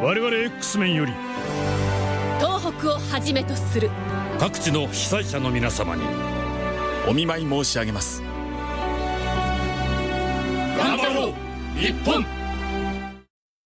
我々 X メンより。東北をはじめとする。各地の被災者の皆様に。お見舞い申し上げます。頑張ろう日本！